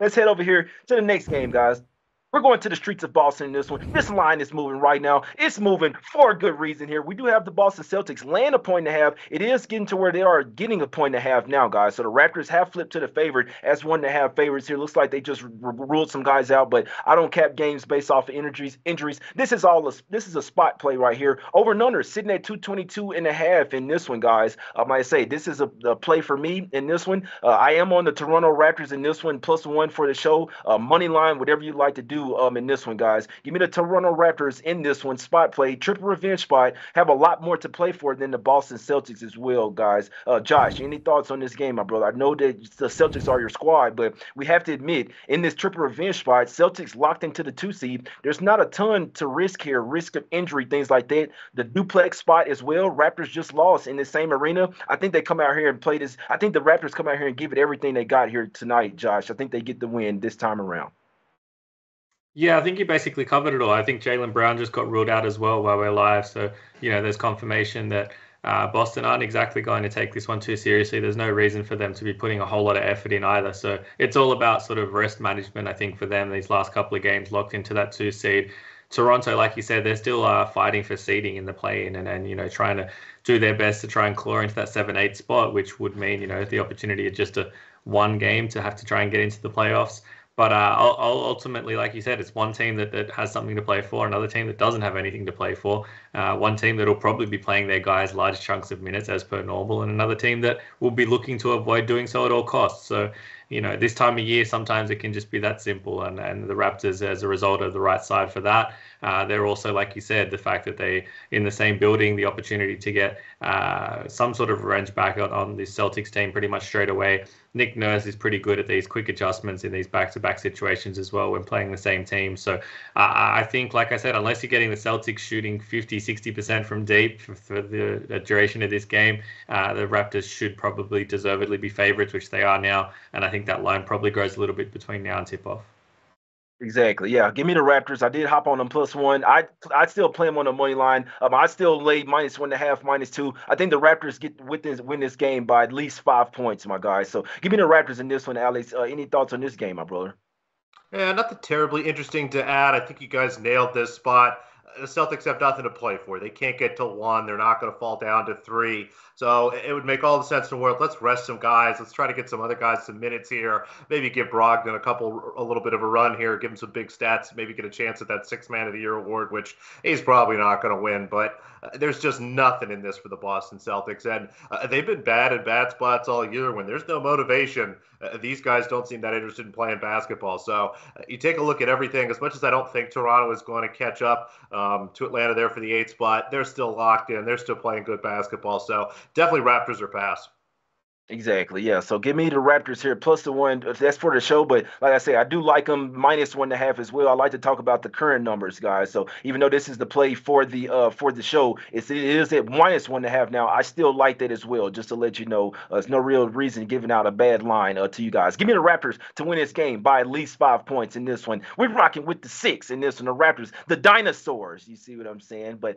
let's head over here to the next game, guys. We're going to the streets of Boston in this one. This line is moving right now. It's moving for a good reason here. We do have the Boston Celtics land a point and a half. It is getting to where they are getting a point and a half now, guys. So the Raptors have flipped to the favorite as one and a half favorites here. Looks like they just r- ruled some guys out, but I don't cap games based off of injuries. Injuries. This is all a, this is a spot play right here. Over and under sitting at 222 and a half in this one, guys. I might say this is a, a play for me in this one. Uh, I am on the Toronto Raptors in this one, plus one for the show. Uh, money line, whatever you'd like to do um, in this one, guys. Give me the Toronto Raptors in this one. Spot play, triple revenge spot. Have a lot more to play for than the Boston Celtics as well, guys. Uh, Josh, any thoughts on this game, my brother? I know that the Celtics are your squad, but we have to admit, in this triple revenge spot, Celtics locked into the two seed. There's not a ton to risk here, risk of injury, things like that. The duplex spot as well. Raptors just lost in the same arena. I think they come out here and play this. I think the Raptors come out here and give it everything they got here tonight, Josh. I think they get the win this time around. Yeah, I think you basically covered it all. I think Jaylen Brown just got ruled out as well while we're live. So, you know, there's confirmation that uh, Boston aren't exactly going to take this one too seriously. There's no reason for them to be putting a whole lot of effort in either. So it's all about sort of rest management, I think, for them these last couple of games locked into that two seed. Toronto, like you said, they're still uh, fighting for seeding in the play-in and, and, you know, trying to do their best to try and claw into that 7-8 spot, which would mean, you know, the opportunity of just a one game to have to try and get into the playoffs. But uh, ultimately, like you said, it's one team that, that has something to play for, another team that doesn't have anything to play for, uh, one team that will probably be playing their guys large chunks of minutes as per normal, and another team that will be looking to avoid doing so at all costs. So, you know, this time of year, sometimes it can just be that simple. And, and the Raptors, as a result, are the right side for that. Uh, they're also, like you said, the fact that they in the same building, the opportunity to get uh, some sort of revenge back on, on the Celtics team pretty much straight away. Nick Nurse is pretty good at these quick adjustments in these back-to-back situations as well when playing the same team. So uh, I think, like I said, unless you're getting the Celtics shooting 50, 60% from deep for, for the, the, duration of this game, uh, the Raptors should probably deservedly be favorites, which they are now. And I think that line probably grows a little bit between now and tip-off. Exactly. Yeah. Give me the Raptors. I did hop on them plus one. I I still play them on the money line. Um, I still laid minus one and a half, minus two. I think the Raptors get with this win this game by at least five points, my guys. So give me the Raptors in this one, Alex. Uh, any thoughts on this game, my brother? Yeah, nothing terribly interesting to add. I think you guys nailed this spot the Celtics have nothing to play for. They can't get to one. They're not going to fall down to three. So it would make all the sense in the world. Let's rest some guys. Let's try to get some other guys some minutes here. Maybe give Brogdon a couple, a little bit of a run here. Give him some big stats. Maybe get a chance at that six man of the year award, which he's probably not going to win. But uh, there's just nothing in this for the Boston Celtics, and uh, they've been bad in bad spots all year. When there's no motivation, uh, these guys don't seem that interested in playing basketball. So uh, you take a look at everything. As much as I don't think Toronto is going to catch up um, to Atlanta there for the eighth spot, they're still locked in. They're still playing good basketball. So definitely Raptors are pass. Exactly. Yeah. So give me the Raptors here plus the one. That's for the show, but like I say, I do like them minus one and a half as well. I like to talk about the current numbers, guys. So even though this is the play for the uh for the show, it's it is at minus one and a half now. I still like that as well. Just to let you know, uh, there's no real reason giving out a bad line uh, to you guys. Give me the Raptors to win this game by at least five points in this one. We're rocking with the six in this one. The Raptors, the dinosaurs. You see what I'm saying? But.